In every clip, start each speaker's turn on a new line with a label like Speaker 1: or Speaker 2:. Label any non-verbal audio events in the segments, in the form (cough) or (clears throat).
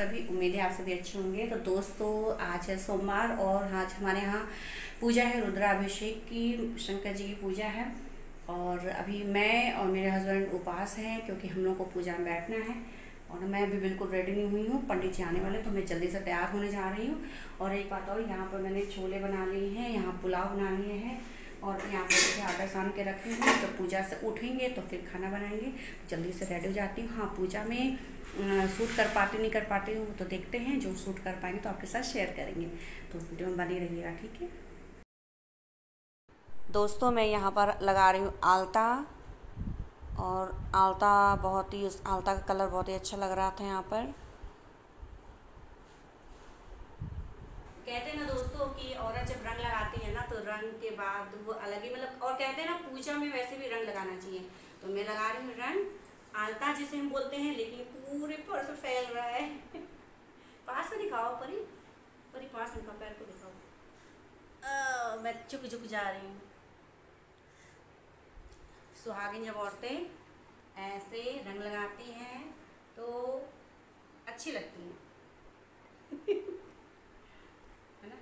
Speaker 1: सभी, उम्मीद है आप सभी अच्छे होंगे। तो दोस्तों, आज है सोमवार और आज हमारे यहाँ पूजा है, रुद्राभिषेक की, शंकर जी की पूजा है। और अभी मैं और मेरे हस्बैंड उपास हैं क्योंकि हम लोग को पूजा में बैठना है। और मैं अभी बिल्कुल रेडी नहीं हुई हूँ, पंडित जी आने वाले तो मैं जल्दी से तैयार होने जा रही हूँ। और एक बात और, यहाँ पर मैंने छोले बना लिए हैं, यहाँ पुलाव बना लिए हैं। और यहाँ पर देखिए आटा सान के रखी हूँ तो पूजा से उठेंगे तो फिर खाना बनाएँगे। जल्दी से रेडी हो जाती हूँ। हाँ पूजा में सूट कर पाती नहीं कर पाती हूँ तो देखते हैं, जो सूट कर पाएँगे तो आपके साथ शेयर करेंगे। तो वीडियो में बनी रहिएगा, ठीक है? दोस्तों, मैं यहाँ पर लगा रही हूँ आलता, और आलता बहुत ही, उस आलता का कलर बहुत ही अच्छा लग रहा था यहाँ पर। कहते हैं ना दोस्तों कि औरत जब रंग लगाती है ना तो रंग के बाद वो अलग ही मतलब और कहते हैं ना पूजा में वैसे भी रंग लगाना चाहिए। तो मैं लगा रही हूँ रंग, आलता जिसे हम बोलते हैं, लेकिन पूरे पर से फैल रहा है। (laughs) पास से दिखाओ, परी। परी, पास दिखाओ, पैर को दिखाओ। मैं चुक झुक जा रही हूँ। सुहागिन जब औरतें ऐसे रंग लगाती हैं तो अच्छी लगती हैं है ना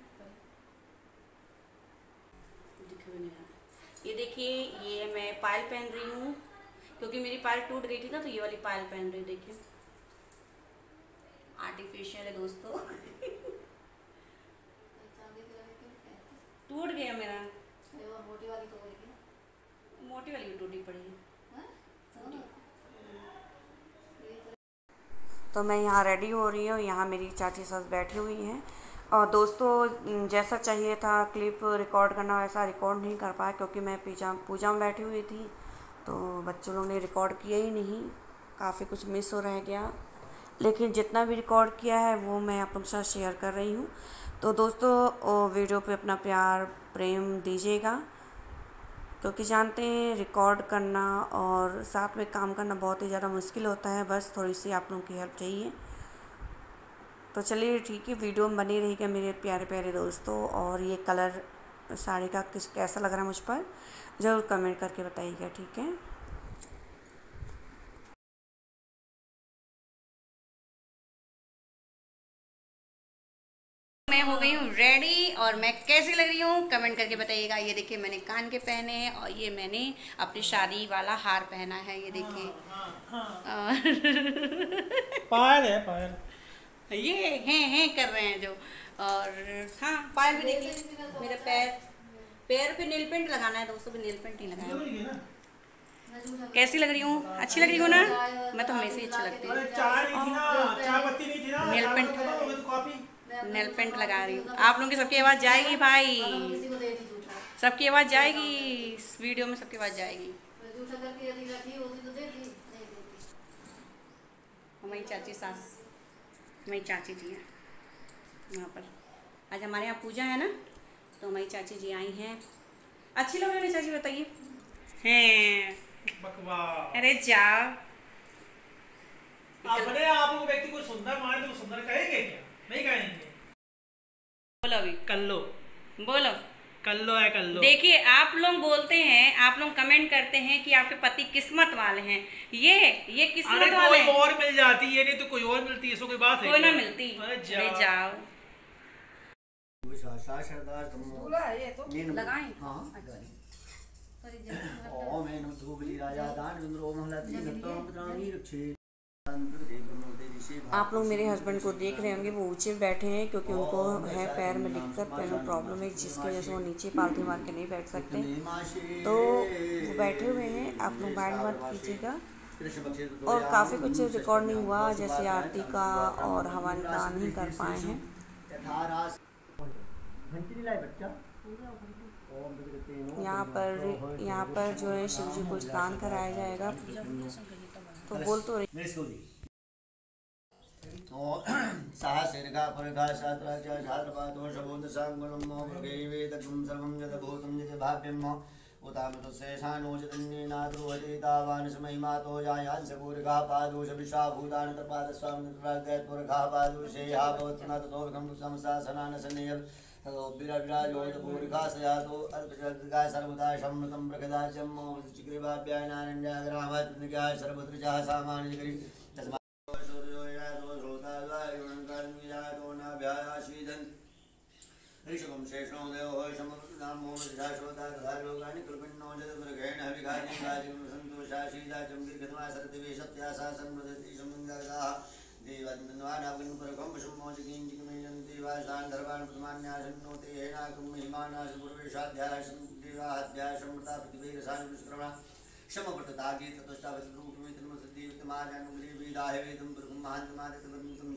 Speaker 1: ये देखिए, ये मैं पायल पहन रही हूँ। क्योंकि मेरी पायल टूट गई थी ना तो ये वाली पायल पहन रही देखिए। आर्टिफिशियल है दोस्तों। टूट गया मेरा।
Speaker 2: मोटी वाली
Speaker 1: मोटी वाली टूटी पड़ी है। तो मैं यहाँ रेडी हो रही हूँ। यहाँ मेरी चाची सास बैठी हुई हैं। और दोस्तों जैसा चाहिए था क्लिप रिकॉर्ड करना, वैसा रिकॉर्ड नहीं कर पाया क्योंकि मैं पूजा पूजा में बैठी हुई थी। तो बच्चों लोग ने रिकॉर्ड किया ही नहीं। काफ़ी कुछ मिस हो रह गया। लेकिन जितना भी रिकॉर्ड किया है, वो मैं आप लोग के साथ शेयर कर रही हूँ। तो दोस्तों वीडियो पे अपना प्यार, प्रेम दीजिएगा। क्योंकि जानते हैं रिकॉर्ड करना और साथ में काम करना बहुत ही ज़्यादा मुश्किल होता है। बस थोड़ी सी आप लोगों की हेल्प चाहिए। तो चलिए ठीक है वीडियो में बनी रहेगा मेरे प्यारे प्यारे दोस्तों? और ये कलर साड़ी का किस कैसा लग रहा है मुझ पर? ज़रूर कमेंट करके बताइएगा ठीक है? मैं हो गई हूँ रेडी और मैं कैसी लग रही हूँ? कमेंट करके बताइएगा। ये देखिए मैंने कान के पहने हैं और ये मैंने अपनी शादी वाला हार पहना है ये देखिए।
Speaker 3: हाँ, हाँ, पायल है पायल।
Speaker 1: ये हैं हैं कर रहे हैं जो। और हाँ पायल भी देखिए। मेरे पैर पैर पे नील पेंट लगाना है दोस्तों भी नील पेंट नहीं लगाया कैसी लग रही हूँ? अच्छी लग रही हूँ ना? मैं तो हमेशा ही अच्छी लगती हूँ। नील पेंट नेल पेंट लगा रही हूँ। आप लोगों की सबकी आवाज़ जाएगी भाई। सबकी आवाज़ जाएगी। इस वीडियो में सबकी आवाज़ जाएगी। हमारी चाची सास। हमारी चाची जी हैं। यहाँ पर। आज हमारे यहाँ पूजा है ना तो हमारी चाची जी आई हैं। अच्छी लग रही है चाची बताइए। हैं। अरे जाओ।
Speaker 3: अपने आप को व्यक्ति को सुंदर माने तो सुंदर कहेंगे क्या? नहीं कहेंगे।
Speaker 1: बोलो अभी।
Speaker 3: कल्लो।
Speaker 1: बोलो।
Speaker 3: कल्लो है कल्लो
Speaker 1: देखिए आप लोग बोलते हैं आप लोग कमेंट करते हैं कि आपके पति किस्मत वाले हैं। ये ये किस्मत वाले
Speaker 3: कोई और मिल जाती है नहीं तो कोई और मिलती है इसको कोई बात है
Speaker 1: कोई ना मिलती।
Speaker 3: अरे
Speaker 1: जाओ, जाओ। लगाएँ।
Speaker 4: हाँ ओम एनु धूबली राजा दान इंद्र ओम हलति नत्तम पुत्राणी रक्षे।
Speaker 1: आप लोग मेरे हस्बैंड को देख रहे होंगे, वो ऊँचे बैठे हैं क्योंकि उनको है पैर में दिक्कत, पैर में प्रॉब्लम है, जिसकी वजह से वो नीचे पालथी मार के नहीं बैठ सकते। तो वो बैठे हुए हैं, आप लोग माइंड मत कीजिएगा। और काफ़ी कुछ रिकॉर्ड नहीं हुआ, जैसे आरती का और हवन का नहीं कर पाए हैं। यहाँ पर यहाँ पर जो है शिव जी को स्नान कराया जाएगा। तो बोल तो रही (clears throat)
Speaker 4: सहस्रगा फलगा शास्त्राचा छात्रपादो शबोध सांगुणं मो, मृगे वेदकं सर्वं यद्भूतं यद्भाव्यं मो। उतामतुशेषानोचतन्येनाद्रुवते तावान् समयिमातो जायांस पूर्गा, पादोष विश्वाभूतानि पादोषेया भवत्ना ततोर्घं समसासनान् सन्नियल् ततो विराजोतपूर्खासयातो सर्वदा शमृतं प्रगदाचं मो चिग्रीवाभ्यायनानन्याग्रामत्निकाय सर्वत्रजः सामान्यकरी तस्मात् ऋषभं शेषो देवो शमनामो शाश्वता तथा लोकानि कृपिण्णो जदमृगेण विघाति गाजिं सन्तोषाशीदा सत्यासा सन्मदति समुन्दासाः देवन्वानागन् परकं पशुमोचकीं चिकमेयं देवासान् धर्वान् प्रमान्यासन्नो ते हेनाकं महिमानास पूर्वेशाध्यासं देवाध्यासमृता पृथिवीरसानि विष्क्रमा शमपटतागे ततोष्टावद्रूपमित्रमसद्देवतमाजानुग्रे वेदाय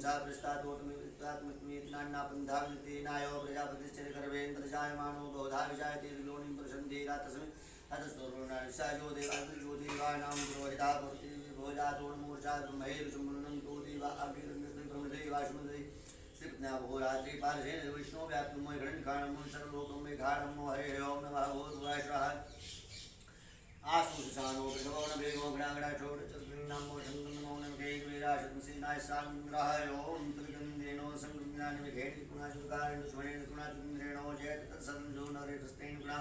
Speaker 4: पृष्ठात्मत्मेतनान्नापन्धावितेनायो प्रजापतिश्चरगर्भेन्द्रजायमानो बहुधा विजायते विलोनिं प्रसन्धेरा तस्मै अतस्तोर्णासायो देवायो देवानां पुरोहिता मे घाणं हरे ओं नमः भूर्वाश्वः आसुषानो प्रभवन वेगो गणागणाक्षोडचतुर्नामो सङ्गमो नमकेकवीराशंसेनाय साङ्ग्रहाय ॐ त्रिगन्धेनो सङ्गम्यानि विघेणि गुणाचुकारेण स्मरेण गुणाचुन्द्रेणो जयत तत्सदं नरेतस्तेन गुणा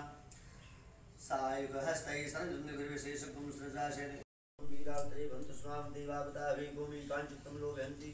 Speaker 4: सायुगहस्तैः सरञ्जुन्दविर्विशेषकं सृजाशेन वीरात्रे भन्तु स्वां देवावताभि भूमि काञ्चित्तं लोभयन्ति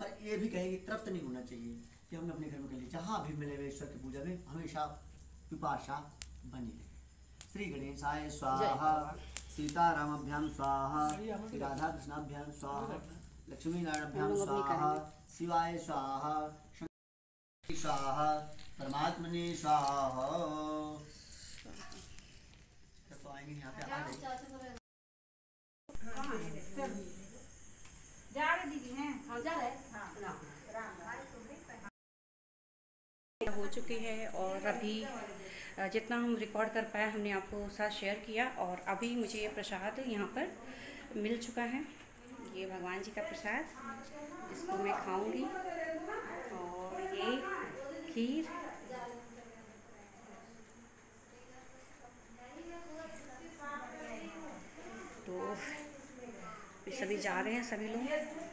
Speaker 4: पर ये भी कहेंगे तृप्त नहीं होना चाहिए कि हमने अपने घर में कर लिया जहाँ भी मिले हुए ईश्वर की पूजा में हमेशा पिपाशा बनी रहे। श्री गणेशाय स्वाहा सीतारामाभ्याम स्वाहा श्री राधा कृष्णाभ्याम स्वाहा लक्ष्मी नारायणाभ्याम स्वाहा शिवाय स्वाहा शंकर स्वाहा परमात्मने स्वाहा। तो आएँगे यहाँ पे आ जाइए
Speaker 2: जा रहे दीदी हैं। हाँ जा रहे हाँ
Speaker 1: हो चुकी है और अभी जितना हम रिकॉर्ड कर पाए, हमने आपको साथ शेयर किया और अभी मुझे ये प्रसाद यहाँ पर मिल चुका है। ये भगवान जी का प्रसाद, जिसको मैं खाऊँगी। और ये खीर। तो सभी जा रहे हैं सभी लोग।